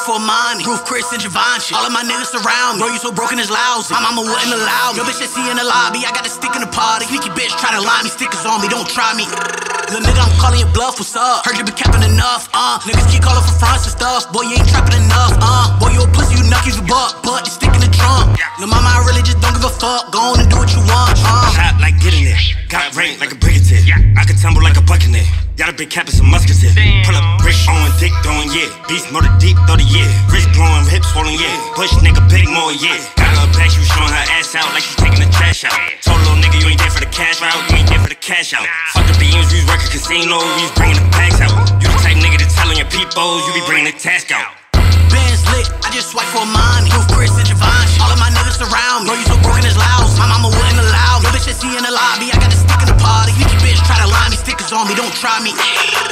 for money. Ruth Chris and Givenchy. All of my niggas surround me. Bro, you so broken as lousy. My mama wouldn't allow me. Yo, bitch, I see in the lobby. I got a stick in the party. Sneaky bitch, try to lie me. Stickers on me, don't try me. Little nigga, I'm calling your bluff. What's up? Heard you been capping enough. Uh, niggas keep calling for fronts and stuff. Boy, you ain't trapping enough. Uh, boy, you a pussy, you nuckies a buck. But you stick in the trunk. Lil' mama, I really just don't give a fuck. Go on and do what you want. Uh. Hot like getting it. Got rank like a brigadier. I could tumble like a bucket net. Got a big cap and some muskets in. Pull up brick on, dick throwing, yeah. Beast motor deep, throw the yeah. Wrist blowing, hips swollen, yeah. Push nigga big more, yeah. Got her back, she was showing her ass out like she's taking the trash out. Told little nigga you ain't there for the cash route, you ain't there for the cash out. Fuck the beams, we was working casino, we was bringing the packs out. You the type nigga to tell on your people, you be bringing the task out. Benz lit, I just swipe for money. Ruth Chris and Givenchy. All of my niggas surround me. Bro, you so broken as lousy. My mama wouldn't allow me. Yo, bitch, I see in the lobby. On me, don't try me.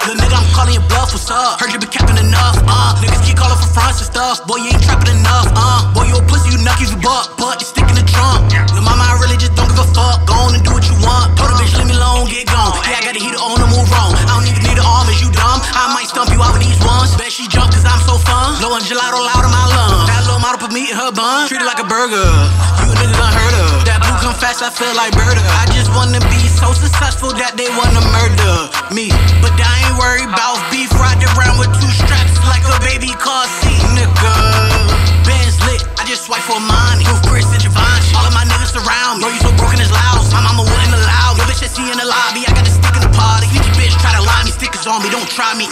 Little nigga, I'm calling your bluff. What's up? Heard you been capping enough. Uh, niggas keep calling for fronts and stuff. Boy, you ain't trapping enough. Uh, boy, you a pussy, you nuckies a buck. But you stick in the trunk. Lil' mama, I really just don't give a fuck. Go on and do what you want. Told a bitch, leave me alone, get gone. Yeah, I got a heater on to move wrong. I don't even need an arm, is you dumb? I might stump you out with these ones. Bet she jump cause I'm so fun. Blowing gelato loud in my lungs. That little model put meat in her bun. Treat it like a burger. You niggas unheard of. That blue come fast, I feel like murder. I just wanna be so successful that they wanna murder me. But I ain't worried about beef. Riding around with two straps like a baby car seat, nigga. Benz lit, I just swipe for money. Ruth Chris and Givenchy. All of my niggas surround me. Bro, you so broken as lousy. My mama wouldn't allow me. Yo, bitch, I see in the lobby. I got a stick in the party. Sneaky bitch, try to lie me. Stickers on me, don't try me.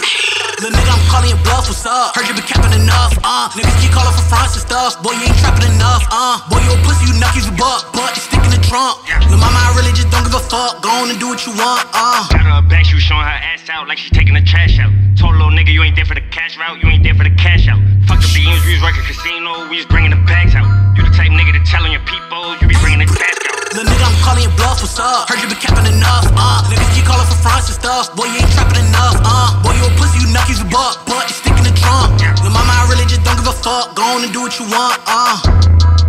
Little nigga, I'm calling your bluff. What's up? Heard you been capping enough. Uh, niggas keep calling for fronts and stuff. Boy, you ain't trapping enough. Uh, boy, you a pussy, you nuckies a buck. But you stick the trunk. Lil' mama, I really just don't give a fuck. Go on and do what you want. Uh. Got her back, she was showing her ass out like she's taking the trash out. Told a little nigga you ain't there for the cash route, you ain't there for the cash out. Fuck the beams, we was working casino, we was bringing the bags out. You the type nigga to tell on your people, you be bringing the task out. Little nigga, I'm calling your bluff, what's up? Heard you been capping enough, uh Niggas keep calling for fronts and stuff Boy, you ain't trapping enough, uh Boy, you a pussy, you nuckies a buck But you stick in the trunk Lil' mama, I really just don't give a fuck Go on and do what you want, uh